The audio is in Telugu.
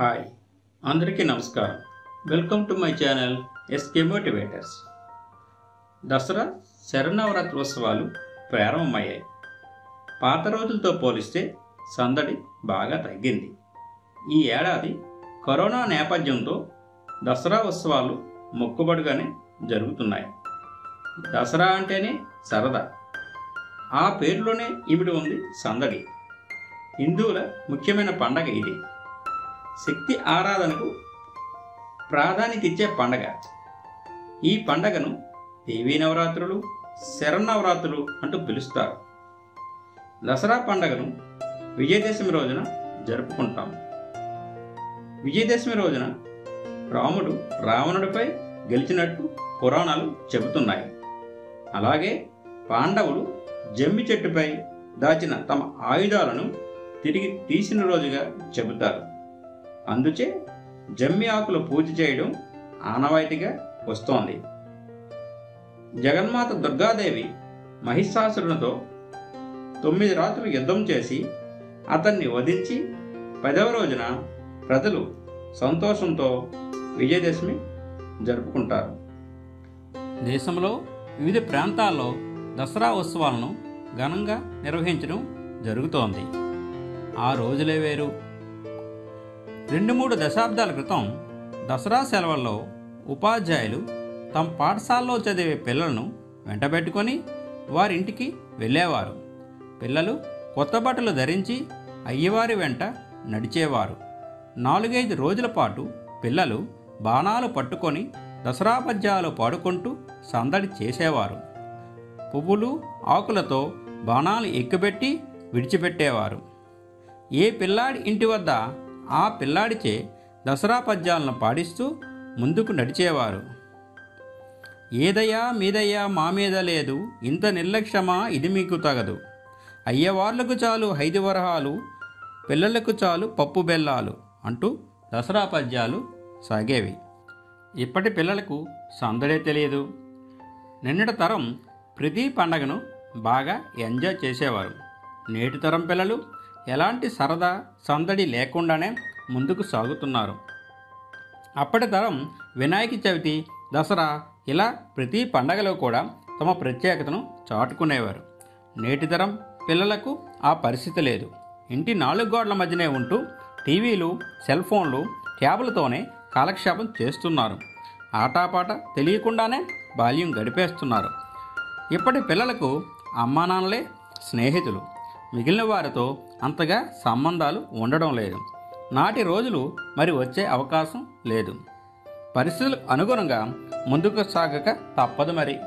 హాయ్. అందరికీ నమస్కారం. Welcome to my channel SK motivators. Dasara Sharannavaratri ఉత్సవాలు ప్రారంభమయ్యాయి. పాత రోజులతో పోలిస్తే సందడి బాగా తగ్గింది. ఈ ఏడాది కరోనా నేపథ్యంతో దసరా ఉత్సవాలు మొక్కుబడిగానే జరుగుతున్నాయి. దసరా అంటేనే సరదా. ఆ పేరులోనే ఇమిడి ఉంది సందడి. హిందువుల ముఖ్యమైన పండగ ఇది. శక్తి ఆరాధనకు ప్రాధాన్యత ఇచ్చే పండగ. ఈ పండగను దేవీ నవరాత్రులు శరన్నవరాత్రులు అంటూ పిలుస్తారు. దసరా పండగను విజయదశమి రోజున జరుపుకుంటాం. విజయదశమి రోజున రాముడు రావణుడిపై గెలిచినట్టు పురాణాలు చెబుతున్నాయి. అలాగే పాండవులు జమ్మి చెట్టుపై దాచిన తమ ఆయుధాలను తిరిగి తీసిన రోజుగా చెబుతారు. అందుచే జమ్మి ఆకులు పూజ చేయడం ఆనవాయితీగా వస్తోంది. జగన్మాత దుర్గాదేవి మహిషాసురునితో తొమ్మిది రాత్రులు యుద్ధం చేసి అతన్ని వధించి పదవ రోజున ప్రజలు సంతోషంతో విజయదశమి జరుపుకుంటారు. దేశంలో వివిధ ప్రాంతాల్లో దసరా ఉత్సవాలను ఘనంగా నిర్వహించడం జరుగుతోంది. ఆ రోజులే వేరు. రెండు మూడు దశాబ్దాల క్రితం దసరా సెలవుల్లో ఉపాధ్యాయులు తమ పాఠశాలలో చదివే పిల్లలను వెంటబెట్టుకొని వారింటికి వెళ్ళేవారు. పిల్లలు కొత్త బట్టలు ధరించి అయ్యవారి వెంట నడిచేవారు. నాలుగైదు రోజుల పాటు పిల్లలు బాణాలు పట్టుకొని దసరా పద్యాలు పాడుకుంటూ సందడి చేసేవారు. పువ్వులు ఆకులతో బాణాలు ఎక్కుపెట్టి విడిచిపెట్టేవారు. ఏ పిల్లాడి ఇంటి వద్ద ఆ పిల్లాడిచే దసరా పద్యాలను పాడిస్తూ ముందుకు నడిచేవారు. ఏదయ్యా మీదయ్యా మా మీద లేదు ఇంత నిర్లక్ష్యమా ఇది మీకు తగదు. అయ్యవార్లకు చాలు ఐదు వరహాలు పిల్లలకు చాలు పప్పు బెల్లాలు అంటూ దసరా పద్యాలు సాగేవి. ఇప్పటి పిల్లలకు సందడే తెలియదు. నిన్నటి తరం ప్రతి పండగను బాగా ఎంజాయ్ చేసేవారు. నేటి తరం పిల్లలు ఎలాంటి సరదా సందడి లేకుండానే ముందుకు సాగుతున్నారు. అప్పటి తరం వినాయక చవితి దసరా ఇలా ప్రతి పండగలో కూడా తమ ప్రత్యేకతను చాటుకునేవారు. నేటి తరం పిల్లలకు ఆ పరిస్థితి లేదు. ఇంటి నాలుగు గోడల మధ్యనే ఉంటూ టీవీలు సెల్ ఫోన్లు ట్యాబులతోనే కాలక్షేపం చేస్తున్నారు. ఆటాపాట తెలియకుండానే బాల్యం గడిపేస్తున్నారు. ఇప్పటి పిల్లలకు అమ్మానాన్నలే స్నేహితులు. మిగిలిన వారితో అంతగా సంబంధాలు ఉండడం లేదు. నాటి రోజులు మరి వచ్చే అవకాశం లేదు. పరిస్థితులకు అనుగుణంగా ముందుకు సాగక తప్పదు మరి.